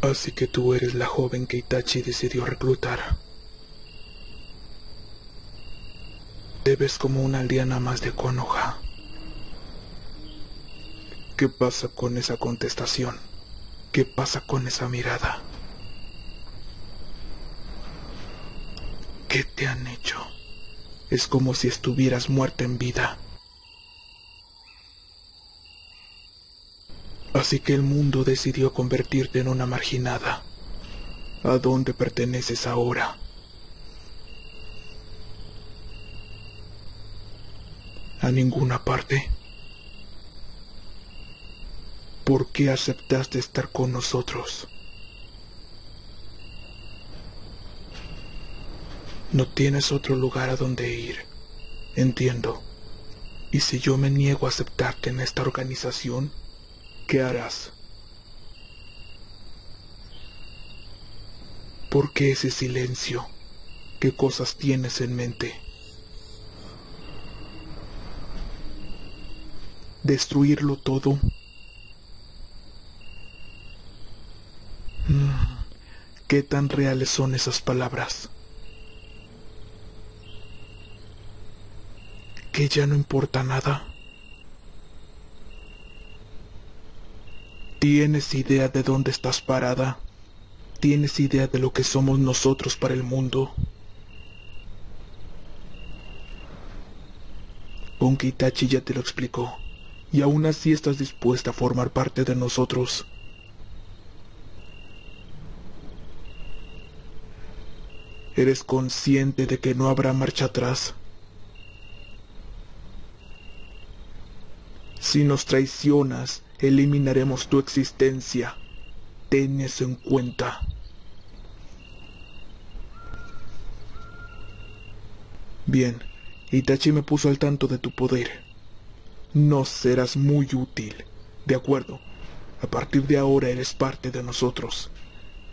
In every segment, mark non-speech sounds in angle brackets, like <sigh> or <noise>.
Así que tú eres la joven que Itachi decidió reclutar. Te ves como una aldeana más de Konoha. ¿Qué pasa con esa contestación? ¿Qué pasa con esa mirada? ¿Qué te han hecho? Es como si estuvieras muerta en vida. Así que el mundo decidió convertirte en una marginada. ¿A dónde perteneces ahora? A ninguna parte. ¿Por qué aceptaste estar con nosotros? No tienes otro lugar a donde ir. Entiendo. ¿Y si yo me niego a aceptarte en esta organización? ¿Qué harás? ¿Por qué ese silencio? ¿Qué cosas tienes en mente? ¿Destruirlo todo? Mm, ¿Qué tan reales son esas palabras? ¿Que ya no importa nada? ¿Tienes idea de dónde estás parada? ¿Tienes idea de lo que somos nosotros para el mundo? Aunque Itachi ya te lo explicó, y aún así estás dispuesta a formar parte de nosotros. ¿Eres consciente de que no habrá marcha atrás? Si nos traicionas, eliminaremos tu existencia. Ten eso en cuenta. Bien, Itachi me puso al tanto de tu poder. No serás muy útil. De acuerdo. A partir de ahora eres parte de nosotros.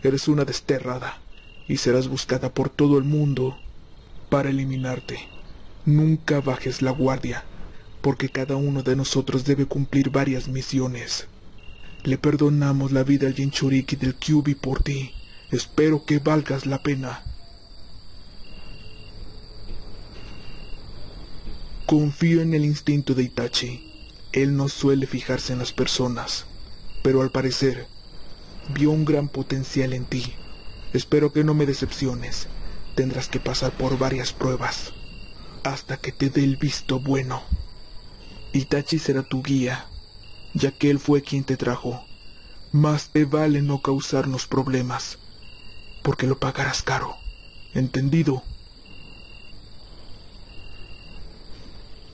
Eres una desterrada y serás buscada por todo el mundo para eliminarte. Nunca bajes la guardia porque cada uno de nosotros debe cumplir varias misiones. Le perdonamos la vida al Jinchuriki del Kyubi por ti. Espero que valgas la pena. Confío en el instinto de Itachi. Él no suele fijarse en las personas, pero al parecer vio un gran potencial en ti. Espero que no me decepciones. Tendrás que pasar por varias pruebas hasta que te dé el visto bueno. Itachi será tu guía, ya que él fue quien te trajo. Más te vale no causarnos problemas, porque lo pagarás caro. ¿Entendido?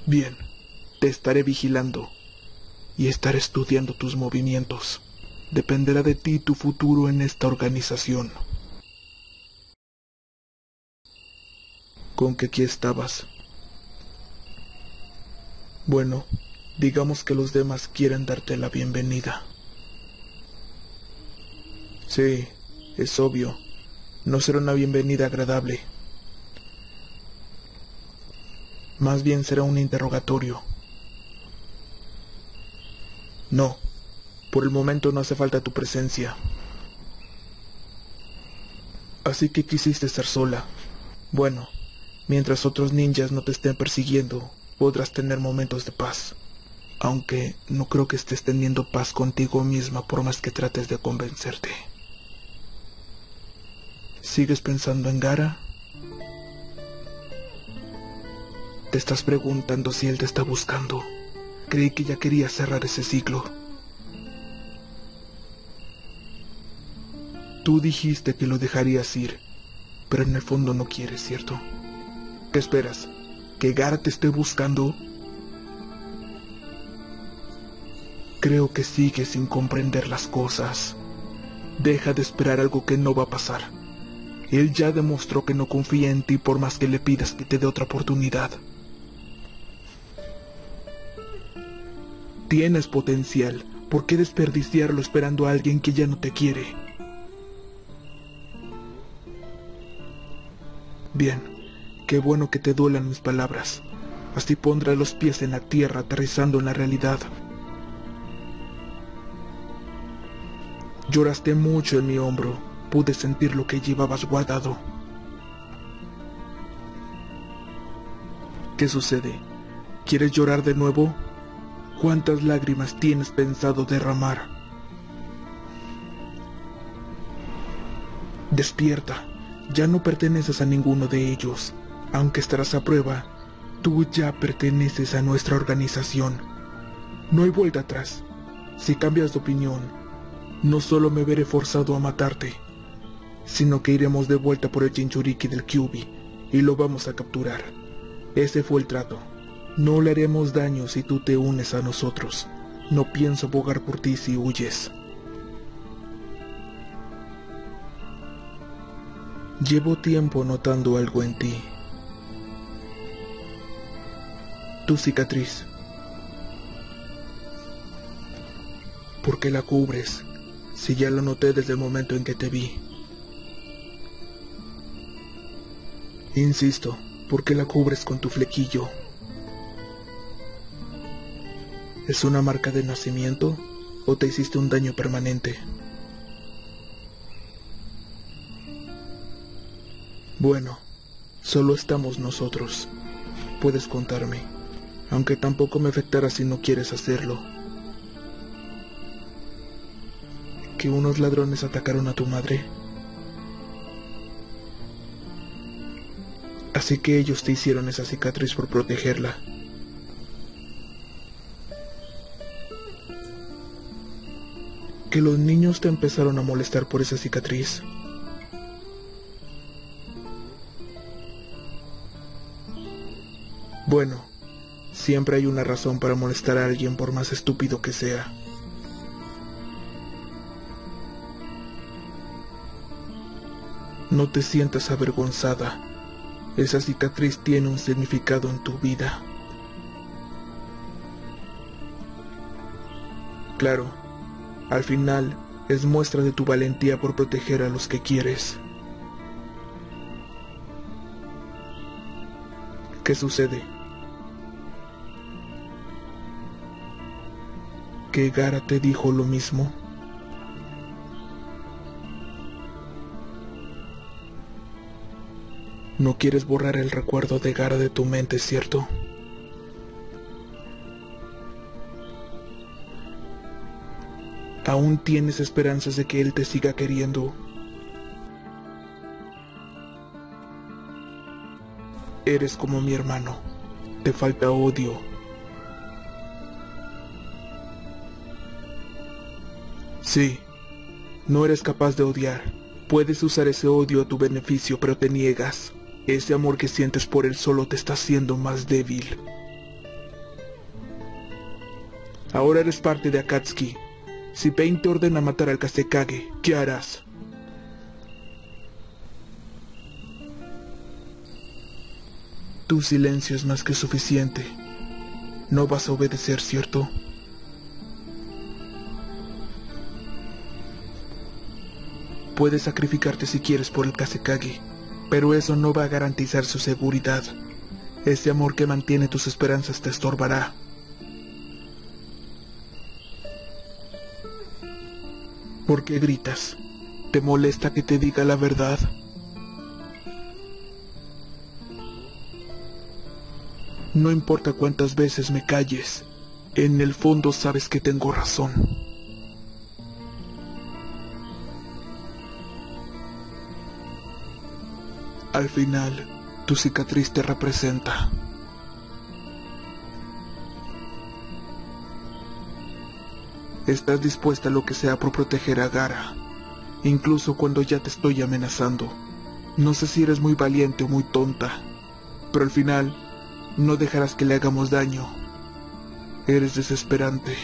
Bien, te estaré vigilando y estaré estudiando tus movimientos. Dependerá de ti tu futuro en esta organización. Con que aquí estabas. Bueno, digamos que los demás quieren darte la bienvenida. Sí, es obvio. No será una bienvenida agradable. Más bien será un interrogatorio. No, por el momento no hace falta tu presencia. Así que quisiste estar sola. Bueno, mientras otros ninjas no te estén persiguiendo, podrás tener momentos de paz. Aunque no creo que estés teniendo paz contigo misma por más que trates de convencerte. ¿Sigues pensando en Gara? Te estás preguntando si él te está buscando. Creí que ya quería cerrar ese ciclo. Tú dijiste que lo dejarías ir, pero en el fondo no quieres, ¿cierto? ¿Qué esperas? Que Gara te esté buscando? Creo que sigues sin comprender las cosas. Deja de esperar algo que no va a pasar. Él ya demostró que no confía en ti por más que le pidas que te dé otra oportunidad. Tienes potencial. ¿Por qué desperdiciarlo esperando a alguien que ya no te quiere? Bien, Qué bueno que te duelan mis palabras. Así pondrás los pies en la tierra aterrizando en la realidad. Lloraste mucho en mi hombro. Pude sentir lo que llevabas guardado. ¿Qué sucede? ¿Quieres llorar de nuevo? ¿Cuántas lágrimas tienes pensado derramar? Despierta, ya no perteneces a ninguno de ellos. Aunque estarás a prueba, tú ya perteneces a nuestra organización. No hay vuelta atrás. Si cambias de opinión, no solo me veré forzado a matarte, sino que iremos de vuelta por el chinchuriki del Kyubi y lo vamos a capturar. Ese fue el trato. No le haremos daño si tú te unes a nosotros. No pienso abogar por ti si huyes. Llevo tiempo notando algo en ti. Tu cicatriz. ¿Por qué la cubres si ya la noté desde el momento en que te vi? Insisto, ¿por qué la cubres con tu flequillo? ¿Es una marca de nacimiento o te hiciste un daño permanente? Bueno, solo estamos nosotros. Puedes contarme, aunque tampoco me afectará si no quieres hacerlo. ¿Que unos ladrones atacaron a tu madre? Así que ellos te hicieron esa cicatriz por protegerla. Que los niños te empezaron a molestar por esa cicatriz. Bueno, siempre hay una razón para molestar a alguien por más estúpido que sea. No te sientas avergonzada. Esa cicatriz tiene un significado en tu vida. Claro, al final es muestra de tu valentía por proteger a los que quieres. ¿Qué sucede? ¿Que Gara te dijo lo mismo? No quieres borrar el recuerdo de Gara de tu mente, ¿cierto? Aún tienes esperanzas de que él te siga queriendo. Eres como mi hermano. Te falta odio. Sí, no eres capaz de odiar. Puedes usar ese odio a tu beneficio, pero te niegas. Ese amor que sientes por él solo te está haciendo más débil. Ahora eres parte de Akatsuki. Si Pain te ordena matar al Kasekage, ¿qué harás? Tu silencio es más que suficiente. No vas a obedecer, ¿cierto? Puedes sacrificarte si quieres por el Kasekage, pero eso no va a garantizar su seguridad. Ese amor que mantiene tus esperanzas te estorbará. ¿Por qué gritas? ¿Te molesta que te diga la verdad? No importa cuántas veces me calles, en el fondo sabes que tengo razón. Al final, tu cicatriz te representa. Estás dispuesta a lo que sea por proteger a Gara, incluso cuando ya te estoy amenazando. No sé si eres muy valiente o muy tonta, pero al final no dejarás que le hagamos daño. Eres desesperante.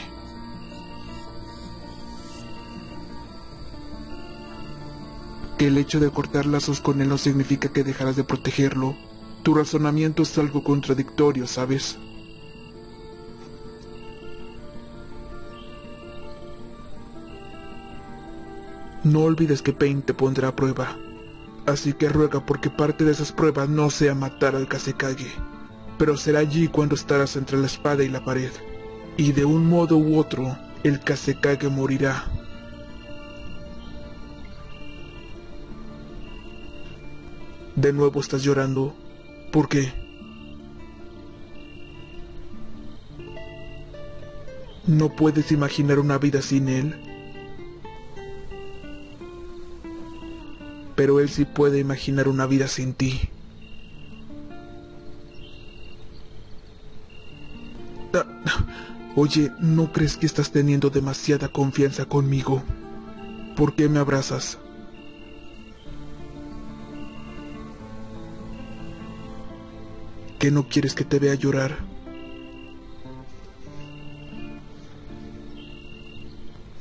Que el hecho de cortar lazos con él no significa que dejarás de protegerlo. Tu razonamiento es algo contradictorio, ¿sabes? No olvides que Pain te pondrá a prueba. Así que ruega porque parte de esas pruebas no sea matar al Kasekage pero será allí cuando estarás entre la espada y la pared. Y de un modo u otro, el Kasekage morirá. ¿De nuevo estás llorando? ¿Por qué? ¿No puedes imaginar una vida sin él? Pero él sí puede imaginar una vida sin ti. Ah, oye, ¿no crees que estás teniendo demasiada confianza conmigo? ¿Por qué me abrazas? ¿Qué no quieres que te vea llorar?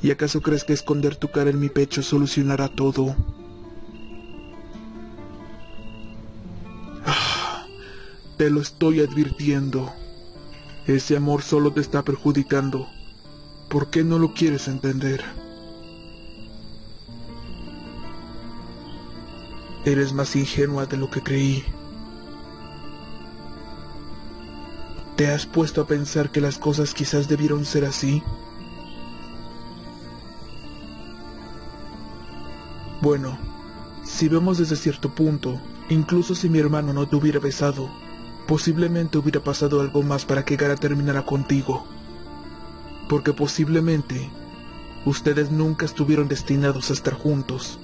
¿Y acaso crees que esconder tu cara en mi pecho solucionará todo? Ah, te lo estoy advirtiendo. Ese amor solo te está perjudicando. ¿Por qué no lo quieres entender? Eres más ingenua de lo que creí. ¿Te has puesto a pensar que las cosas quizás debieron ser así? Bueno, si vemos desde cierto punto, incluso si mi hermano no te hubiera besado, posiblemente hubiera pasado algo más para que Gara terminara contigo. Porque posiblemente ustedes nunca estuvieron destinados a estar juntos.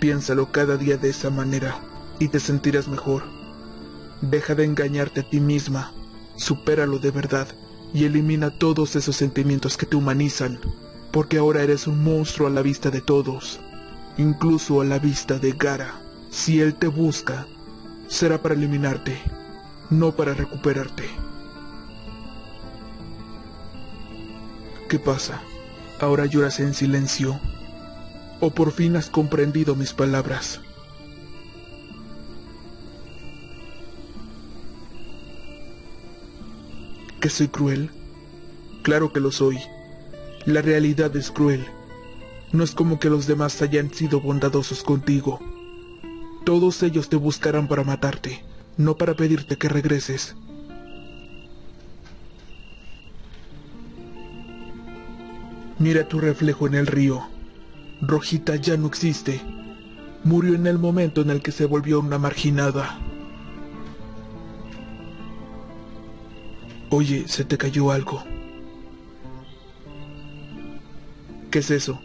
Piénsalo cada día de esa manera y te sentirás mejor. Deja de engañarte a ti misma supéralo de verdad y elimina todos esos sentimientos que te humanizan, porque ahora eres un monstruo a la vista de todos, incluso a la vista de Gara. Si él te busca, será para eliminarte, no para recuperarte. ¿Qué pasa? ¿Ahora lloras en silencio? ¿O por fin has comprendido mis palabras? Que soy cruel? Claro que lo soy. La realidad es cruel. No es como que los demás hayan sido bondadosos contigo. Todos ellos te buscarán para matarte, no para pedirte que regreses. Mira tu reflejo en el río. Rojita ya no existe. Murió en el momento en el que se volvió una marginada. Oye, se te cayó algo. ¿Qué es eso?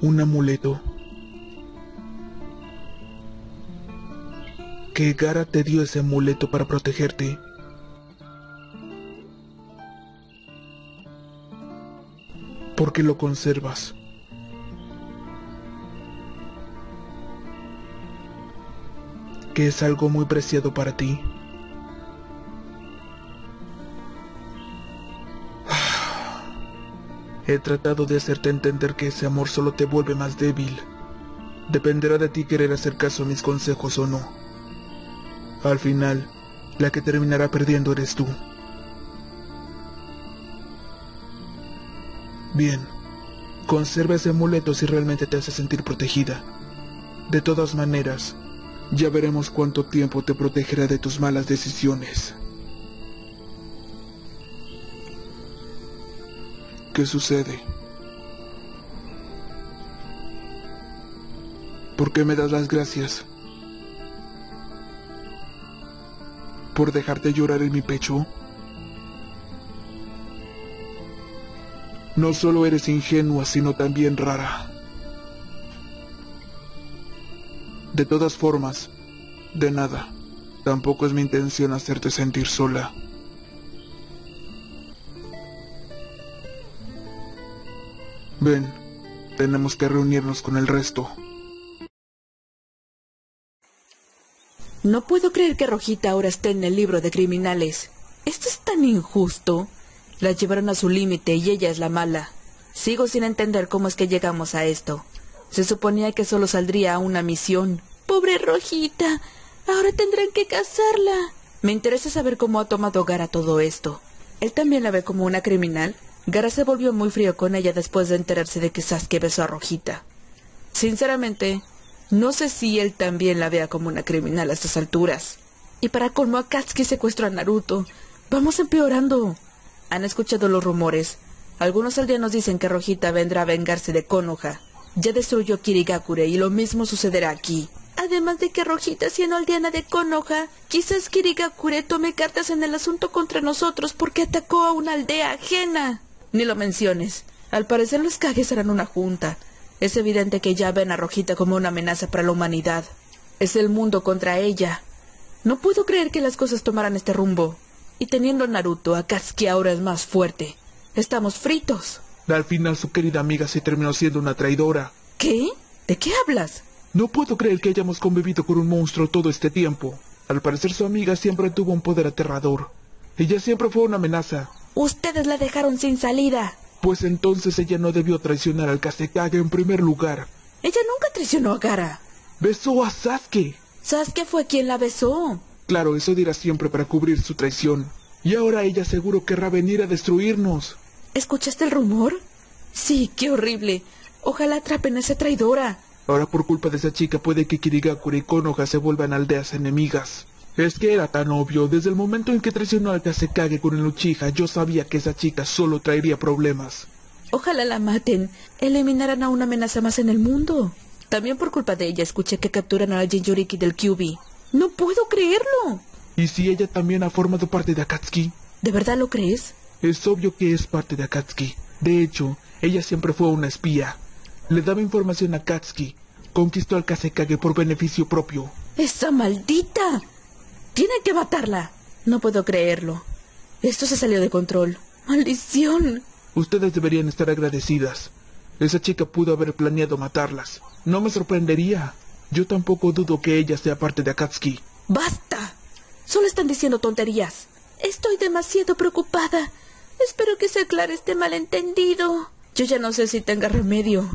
Un amuleto. ¿Qué Gara te dio ese amuleto para protegerte? ¿Por qué lo conservas? Que es algo muy preciado para ti. <sighs> He tratado de hacerte entender que ese amor solo te vuelve más débil. Dependerá de ti querer hacer caso a mis consejos o no. Al final, la que terminará perdiendo eres tú. Bien, conserva ese amuleto si realmente te hace sentir protegida. De todas maneras, ya veremos cuánto tiempo te protegerá de tus malas decisiones. ¿Qué sucede? ¿Por qué me das las gracias? ¿Por dejarte llorar en mi pecho? No solo eres ingenua, sino también rara. De todas formas, de nada. Tampoco es mi intención hacerte sentir sola. Ven, tenemos que reunirnos con el resto. No puedo creer que Rojita ahora esté en el libro de criminales. Esto es tan injusto. La llevaron a su límite y ella es la mala. Sigo sin entender cómo es que llegamos a esto. Se suponía que solo saldría a una misión. Pobre Rojita. Ahora tendrán que casarla. Me interesa saber cómo ha tomado Gara todo esto. ¿Él también la ve como una criminal? Gara se volvió muy frío con ella después de enterarse de que Sasuke besó a Rojita. Sinceramente, no sé si él también la vea como una criminal a estas alturas. Y para colmo Akatsuki secuestró a Naruto. Vamos empeorando. Han escuchado los rumores. Algunos aldeanos dicen que Rojita vendrá a vengarse de Konoha Ya destruyó Kirigakure y lo mismo sucederá aquí. Además de que Rojita, siendo aldeana de Konoha, quizás Kirigakure tome cartas en el asunto contra nosotros porque atacó a una aldea ajena. Ni lo menciones. Al parecer los Kages harán una junta. Es evidente que ya ven a Rojita como una amenaza para la humanidad. Es el mundo contra ella. No puedo creer que las cosas tomaran este rumbo. Y teniendo a Naruto, Akatsuki ahora es más fuerte. Estamos fritos. Al final su querida amiga se terminó siendo una traidora. ¿Qué? ¿De qué hablas? No puedo creer que hayamos convivido con un monstruo todo este tiempo. Al parecer su amiga siempre tuvo un poder aterrador. Ella siempre fue una amenaza. Ustedes la dejaron sin salida. Pues entonces ella no debió traicionar al Kazekage en primer lugar. Ella nunca traicionó a Gara. Besó a Sasuke. Sasuke fue quien la besó. Claro, eso dirá siempre para cubrir su traición. Y ahora ella seguro querrá venir a destruirnos. ¿Escuchaste el rumor? Sí, qué horrible. Ojalá atrapen a esa traidora. Ahora por culpa de esa chica puede que Kirigakure y Konoha se vuelvan aldeas enemigas. Es que era tan obvio, desde el momento en que traicionó al Kazekage con el Uchiha, yo sabía que esa chica solo traería problemas. Ojalá la maten. Eliminarán a una amenaza más en el mundo. También por culpa de ella escuché que capturan a la Jinchuriki del QB. ¡No puedo creerlo! ¿Y si ella también ha formado parte de Akatsuki? ¿De verdad lo crees? Es obvio que es parte de Akatsuki. De hecho, ella siempre fue una espía. Le daba información a Akatsuki. Conquistó al Kazekage por beneficio propio. ¡Esa maldita! Tienen que matarla. No puedo creerlo. Esto se salió de control. ¡Maldición! Ustedes deberían estar agradecidas. Esa chica pudo haber planeado matarlas. No me sorprendería. Yo tampoco dudo que ella sea parte de Akatsuki. ¡Basta! Solo están diciendo tonterías. Estoy demasiado preocupada. Espero que se aclare este malentendido. Yo ya no sé si tenga remedio.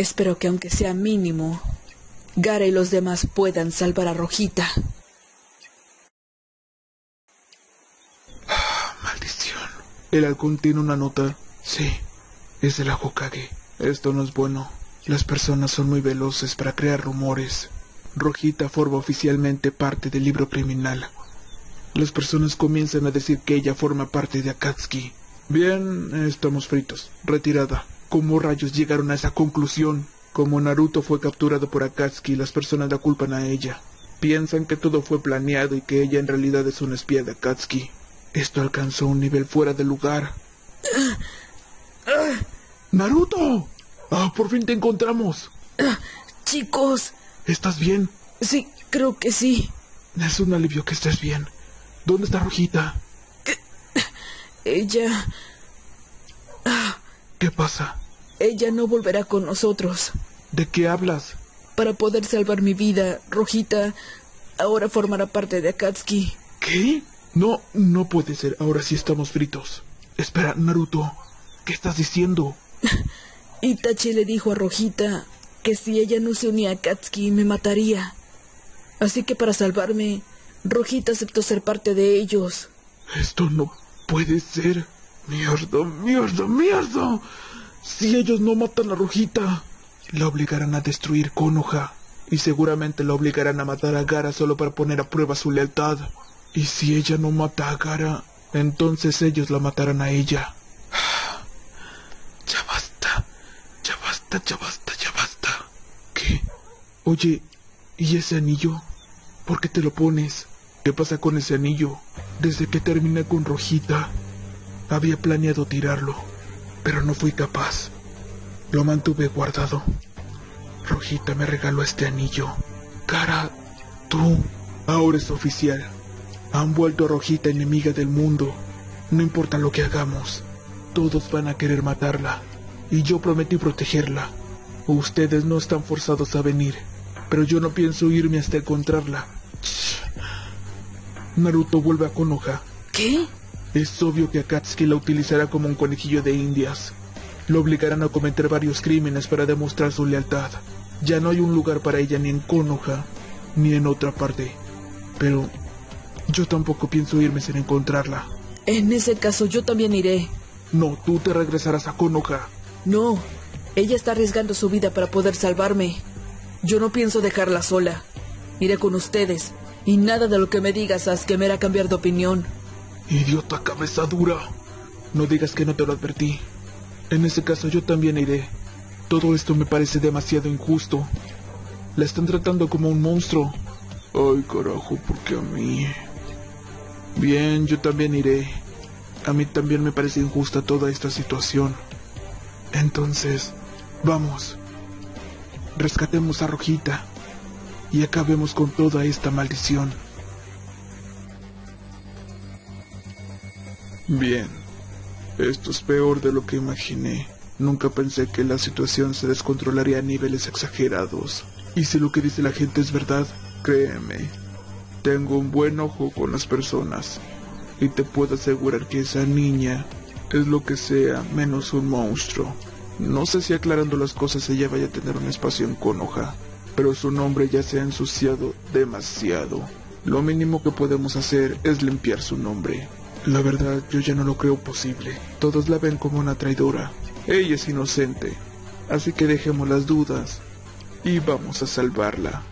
Espero que aunque sea mínimo, Gara y los demás puedan salvar a Rojita. Ah, maldición. El halcón tiene una nota. Sí, es de la Hokage. Esto no es bueno. Las personas son muy veloces para crear rumores. Rojita forma oficialmente parte del libro criminal. Las personas comienzan a decir que ella forma parte de Akatsuki. Bien, estamos fritos. Retirada. ¿Cómo rayos llegaron a esa conclusión? Como Naruto fue capturado por Akatsuki, las personas la culpan a ella. Piensan que todo fue planeado y que ella en realidad es una espía de Akatsuki. Esto alcanzó un nivel fuera de lugar. ¡Naruto! ¡Ah, por fin te encontramos! Chicos, ¿Estás bien? sí, creo que sí. Es un alivio que estés bien. ¿Dónde está Rojita? Ella... ¿Qué pasa? Ella no volverá con nosotros. ¿De qué hablas? Para poder salvar mi vida, Rojita ahora formará parte de Akatsuki. ¿Qué? No, no puede ser. Ahora sí estamos fritos. Espera, Naruto. ¿Qué estás diciendo? <laughs> Itachi le dijo a Rojita que si ella no se unía a Akatsuki me mataría. Así que para salvarme, Rojita aceptó ser parte de ellos. Esto no puede ser. Mierda, mierda, mierda. Si ellos no matan a Rojita, la obligarán a destruir Konoha. Y seguramente la obligarán a matar a Gara solo para poner a prueba su lealtad. Y si ella no mata a Gara, entonces ellos la matarán a ella. Ya basta. Ya basta, ya basta, ya basta. ¿Qué? Oye, ¿y ese anillo? ¿Por qué te lo pones? ¿Qué pasa con ese anillo? Desde que terminé con Rojita, había planeado tirarlo, pero no fui capaz. Lo mantuve guardado. Rojita me regaló este anillo. Cara, tú, ahora es oficial. Han vuelto a Rojita enemiga del mundo. No importa lo que hagamos, todos van a querer matarla. Y yo prometí protegerla. Ustedes no están forzados a venir, pero yo no pienso irme hasta encontrarla. Naruto vuelve a Konoha. ¿Qué? Es obvio que Akatsuki la utilizará como un conejillo de indias. Lo obligarán a cometer varios crímenes para demostrar su lealtad. Ya no hay un lugar para ella ni en Konoha, ni en otra parte. Pero yo tampoco pienso irme sin encontrarla. En ese caso yo también iré. No, tú te regresarás a Konoha. No, ella está arriesgando su vida para poder salvarme. Yo no pienso dejarla sola. Iré con ustedes. Y nada de lo que me digas, Sasuke, me hará cambiar de opinión. Idiota cabeza dura. No digas que no te lo advertí. En ese caso yo también iré. Todo esto me parece demasiado injusto. La están tratando como un monstruo. Ay, carajo, porque a mí... Bien, yo también iré. A mí también me parece injusta toda esta situación. Entonces, vamos. Rescatemos a Rojita y acabemos con toda esta maldición. Bien, esto es peor de lo que imaginé. Nunca pensé que la situación se descontrolaría a niveles exagerados. Y si lo que dice la gente es verdad, créeme, tengo un buen ojo con las personas. Y te puedo asegurar que esa niña es lo que sea menos un monstruo. No sé si aclarando las cosas ella vaya a tener un espacio en Konoha, pero su nombre ya se ha ensuciado demasiado. Lo mínimo que podemos hacer es limpiar su nombre. La verdad, yo ya no lo creo posible. Todos la ven como una traidora. Ella es inocente. Así que dejemos las dudas y vamos a salvarla.